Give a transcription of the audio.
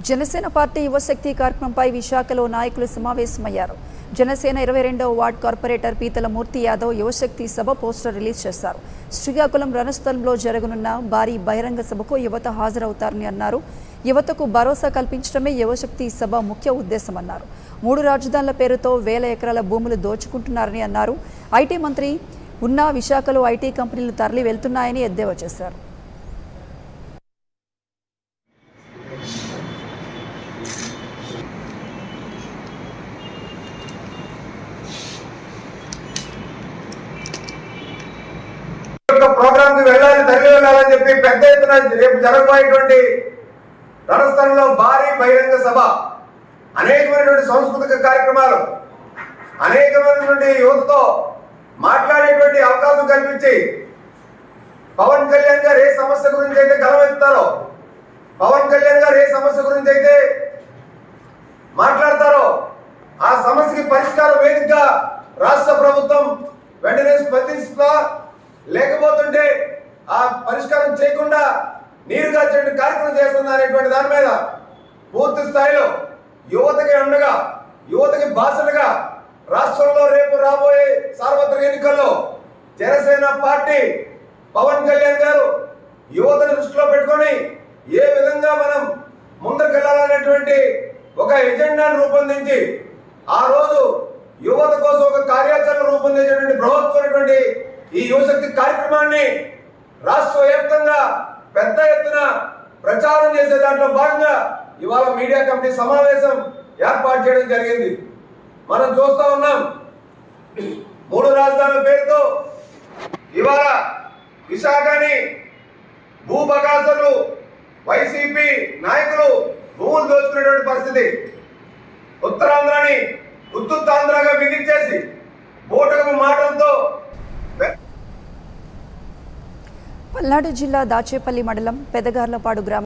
Janasena party యువశక్తి కార్యక్రమంపై విశాఖలో నాయకులు సమావేశమయ్యారు. జనసేన ఇరవై రెండవ వార్డ్ కార్పొరేటర్ పీతల మూర్తి యాదవ్ యువశక్తి సభ పోస్టర్ రిలీజ్ చేశారు. శ్రీకాకుళం రణస్థలంలో జరగనున్న భారీ బహిరంగ సభకు యువత హాజరవుతారని అన్నారు. యువతకు భరోసా కల్పించడమే యువశక్తి సభ ముఖ్య ఉద్దేశమన్నారు. మూడు రాజధానుల పేరుతో వేల ఎకరాల భూములు దోచుకుంటున్నారని అన్నారు. ఐటీ మంత్రి ఉన్న విశాఖలో ఐటీ కంపెనీలు తరలి వెళ్తున్నాయని ఎద్దేవా చేశారు. యొక్క ప్రోగ్రామ్కి వెళ్ళాలి తరలి వెళ్ళాలని చెప్పి పెద్ద ఎత్తున రేపు జరగబోయేటువంటి రాజస్థాన్లో భారీ బహిరంగ సభ. అనేకమైనటువంటి సాంస్కృతిక కార్యక్రమాలు అనేకమైనటువంటి యువతతో మాట్లాడేటువంటి అవకాశం కల్పించి పవన్ కళ్యాణ్ గారు ఏ సమస్య గురించి అయితే గలవెత్తారో పవన్ కళ్యాణ్ గారు ఏ సమస్య గురించి అయితే మాట్లాడతారో ఆ సమస్యకి పరిష్కార వేదికగా రాష్ట్ర ప్రభుత్వం వెంటనే స్పందిస్తా లేకపోతుంటే ఆ పరిష్కారం చేయకుండా నీరు కాచేటువంటి కార్యక్రమం చేస్తుందా అనేటువంటి దాని మీద పూర్తి స్థాయిలో యువతకి అండగా యువతకి బాసలుగా రాష్ట్రంలో రేపు రాబోయే సార్వత్రిక ఎన్నికల్లో జనసేన పార్టీ పవన్ కళ్యాణ్ గారు యువతను దృష్టిలో పెట్టుకొని ఏ విధంగా మనం ముందరికెళ్ళాలనేటువంటి ఒక ఎజెండాను రూపొందించి ఆ రోజు యువత కోసం ఒక కార్యాచరణ రూపొందించేటువంటి బృహత్వమైనటువంటి ఈ యువశక్తి కార్యక్రమాన్ని రాష్ట్ర వ్యాప్తంగా పెద్ద ఎత్తున ప్రచారం చేసే దాంట్లో భాగంగా ఇవాళ మీడియా కమిటీ సమావేశం ఏర్పాటు చేయడం జరిగింది. మనం చూస్తా ఉన్నాం. మూడు రాజధానుల పేరుతో ఇవాళ విశాఖని భూబకాసులు వైసీపీ నాయకులు భూములు దోచుకునేటువంటి పరిస్థితి. ఉత్తరాంధ్రని ఉత్తుత్తాంధ్రగా మిగిల్చేసి పల్నాడు జిల్లా దాచేపల్లి మండలం పెదగార్లపాడు గ్రామం